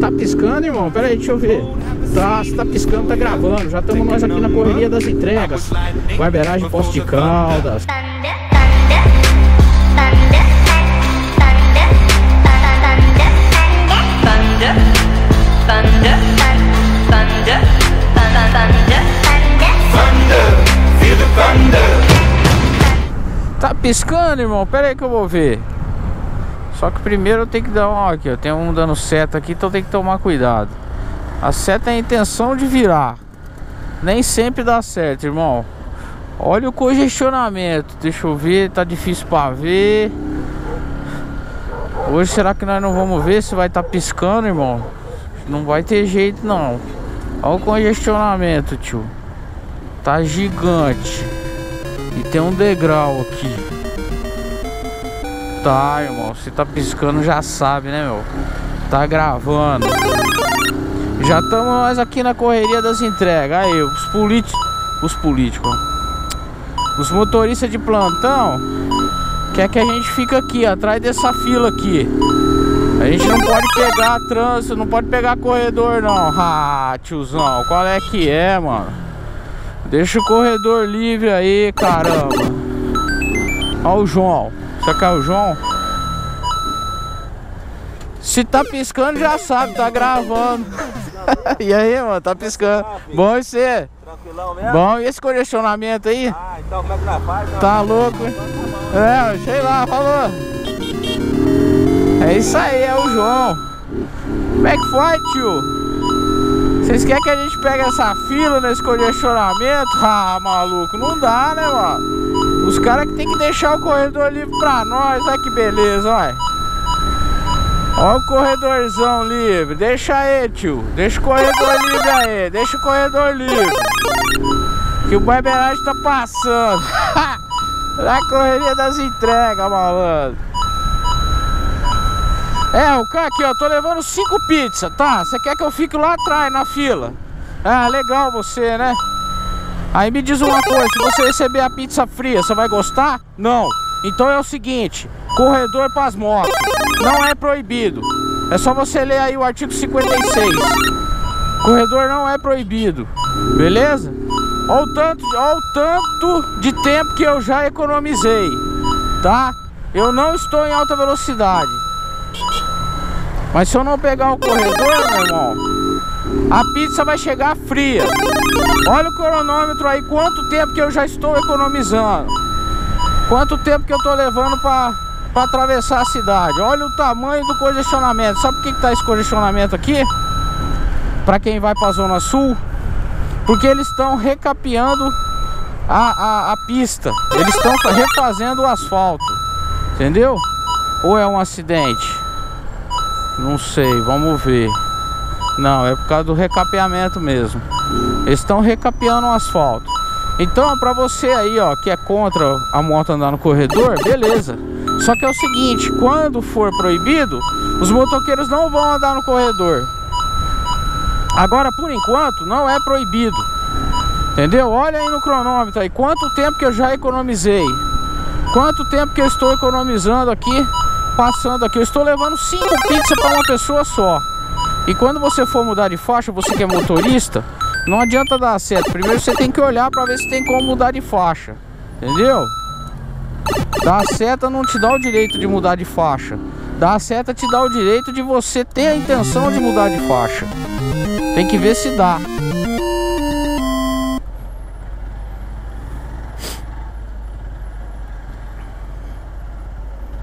Tá piscando, irmão? Pera aí, deixa eu ver. Tá, se tá piscando, tá gravando. Já estamos nós aqui na correria das entregas. Barberagem Posto de Caldas. Tá piscando, irmão? Pera aí que eu vou ver. Só que primeiro eu tenho que dar um aqui, eu tenho um dando seta aqui, então tem que tomar cuidado. A seta é a intenção de virar. Nem sempre dá certo, irmão. Olha o congestionamento. Deixa eu ver, tá difícil para ver. Hoje será que nós não vamos ver se vai estar tá piscando, irmão? Não vai ter jeito não. Olha o congestionamento, tio. Tá gigante. E tem um degrau aqui. Tá, irmão. Se tá piscando já sabe, né, meu? Tá gravando. Já estamos aqui na correria das entregas. Aí, os políticos. Os políticos. Os motoristas de plantão quer que a gente fique aqui, atrás dessa fila aqui. A gente não pode pegar trânsito, não pode pegar corredor não. Ah, tiozão, qual é que é, mano? Deixa o corredor livre aí, caramba. Ó o João. É o João? Se tá piscando já sabe, tá gravando. e aí, mano, tá piscando. Bom e você? Tranquilão mesmo? Bom, e esse congestionamento aí? Ah, então como é que nós faz? Tá louco, hein? É, sei lá, falou. É isso aí, é o João. Como é que foi, tio? Vocês querem que a gente pegue essa fila nesse congestionamento? Ah, maluco, não dá, né, mano? Os caras que tem que deixar o corredor livre pra nós, olha que beleza, olha. Olha o corredorzão livre. Deixa aí, tio. Deixa o corredor livre aí. Deixa o corredor livre. Que o barbeiragem tá passando. Na correria das entregas, malandro. É, o cara aqui, ó, tô levando cinco pizzas, tá? Você quer que eu fique lá atrás na fila? Ah, legal você, né? Aí me diz uma coisa, se você receber a pizza fria, você vai gostar? Não. Então é o seguinte, corredor para as motos. Não é proibido. É só você ler aí o artigo 56. Corredor não é proibido. Beleza? Olha o tanto, olha o tanto de tempo que eu já economizei. Tá? Eu não estou em alta velocidade. Mas se eu não pegar o corredor, meu irmão, a pizza vai chegar fria. Olha o cronômetro aí, quanto tempo que eu já estou economizando. Quanto tempo que eu estou levando para atravessar a cidade. Olha o tamanho do congestionamento. Sabe por que, que tá esse congestionamento aqui? Para quem vai para a Zona Sul. Porque eles estão recapeando a, a, a pista. Eles estão refazendo o asfalto. Entendeu? Ou é um acidente? Não sei, vamos ver. Não, é por causa do recapeamento mesmo. Eles estão recapeando o asfalto. Então, para você aí, ó, que é contra a moto andar no corredor, beleza. Só que é o seguinte, quando for proibido, os motoqueiros não vão andar no corredor. Agora, por enquanto, não é proibido. Entendeu? Olha aí no cronômetro aí, quanto tempo que eu já economizei. Quanto tempo que eu estou economizando aqui passando aqui. Eu estou levando cinco pizzas para uma pessoa só. E quando você for mudar de faixa, você que é motorista, não adianta dar certo. Primeiro você tem que olhar para ver se tem como mudar de faixa. Entendeu? Dar seta não te dá o direito de mudar de faixa. Dar seta te dá o direito de você ter a intenção de mudar de faixa. Tem que ver se dá.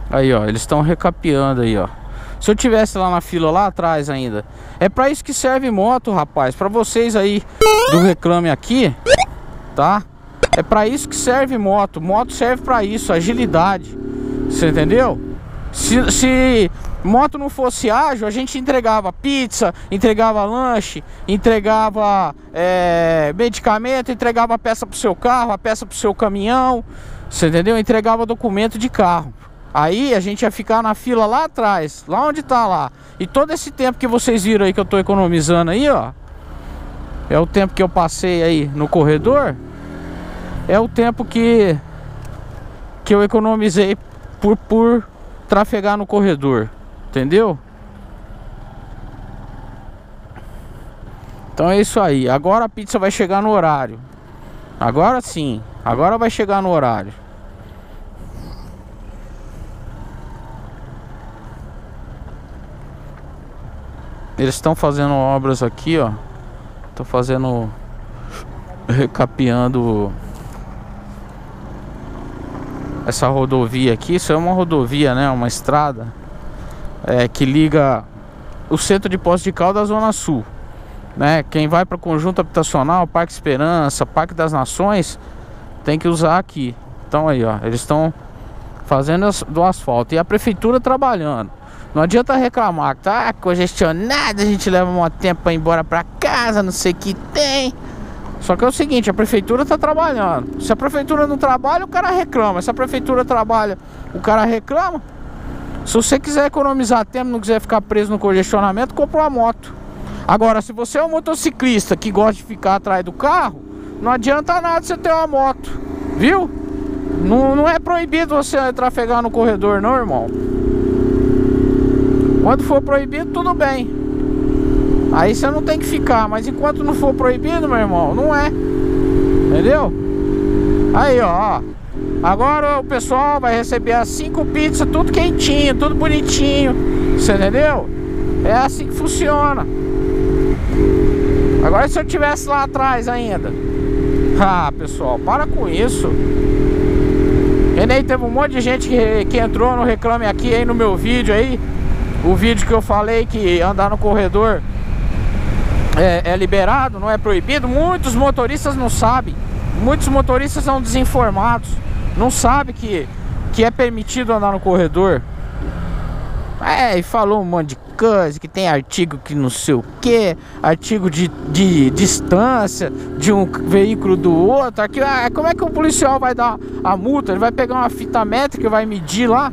Aí, ó, eles estão recapeando aí, ó. Se eu tivesse lá na fila lá atrás ainda. É para isso que serve moto, rapaz. Para vocês aí do Reclame Aqui, tá? É para isso que serve moto. Moto serve para isso, agilidade. Você entendeu? Se, se moto não fosse ágil, a gente entregava pizza, entregava lanche, entregava é, medicamento, entregava peça pro seu carro, a peça pro seu caminhão. Você entendeu? Entregava documento de carro. Aí a gente ia ficar na fila lá atrás, lá onde tá lá. E todo esse tempo que vocês viram aí que eu tô economizando aí, ó. É o tempo que eu passei aí no corredor. É o tempo que que eu economizei por por trafegar no corredor, entendeu? Então é isso aí. Agora a pizza vai chegar no horário. Agora sim. Agora vai chegar no horário. Eles estão fazendo obras aqui, ó. Estão fazendo recapeando essa rodovia aqui. Isso é uma rodovia, né? Uma estrada é, que liga o centro de Poços de Caldas à Zona Sul. Né? Quem vai para conjunto habitacional, Parque Esperança, Parque das Nações, tem que usar aqui. Então aí, ó, eles estão fazendo do asfalto e a prefeitura trabalhando. Não adianta reclamar que tá congestionado, a gente leva um tempo para ir embora para casa, não sei o que tem. Só que é o seguinte, a prefeitura está trabalhando. Se a prefeitura não trabalha, o cara reclama. Se a prefeitura trabalha, o cara reclama. Se você quiser economizar tempo, não quiser ficar preso no congestionamento, compra uma moto. Agora, se você é um motociclista que gosta de ficar atrás do carro, não adianta nada você ter uma moto, viu? Não, não é proibido você trafegar no corredor, não, irmão. Quando for proibido, tudo bem. Aí você não tem que ficar, mas enquanto não for proibido, meu irmão, não é. Entendeu? Aí, ó. Agora o pessoal vai receber as cinco pizzas, tudo quentinho, tudo bonitinho. Você entendeu? É assim que funciona. Agora se eu tivesse lá atrás ainda. Ah, pessoal, para com isso. E nem teve um monte de gente que, que entrou no Reclame Aqui aí no meu vídeo aí. O vídeo que eu falei que andar no corredor é, é liberado, não é proibido. Muitos motoristas não sabem. Muitos motoristas são desinformados não sabe que, que é permitido andar no corredor. É, e falou um monte de coisa, que tem artigo que não sei o que, artigo de, de distância de um veículo do outro. Aqui, ah, como é que o policial vai dar a multa? Ele vai pegar uma fita métrica e vai medir lá?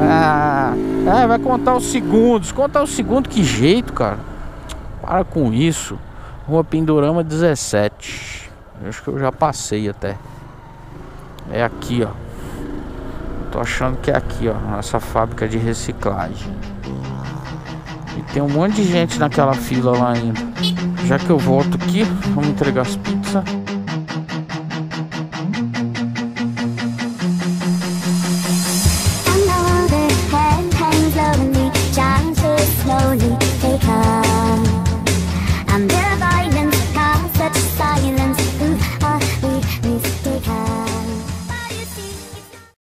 Ah, é, vai contar os segundos. Contar os segundos, que jeito, cara. Para com isso. Rua Pindorama 17. Acho que eu já passei até. É aqui, ó. Tô achando que é aqui, ó. Nossa fábrica de reciclagem. E tem um monte de gente naquela fila lá ainda. Já que eu volto aqui, vamos entregar as pizzas.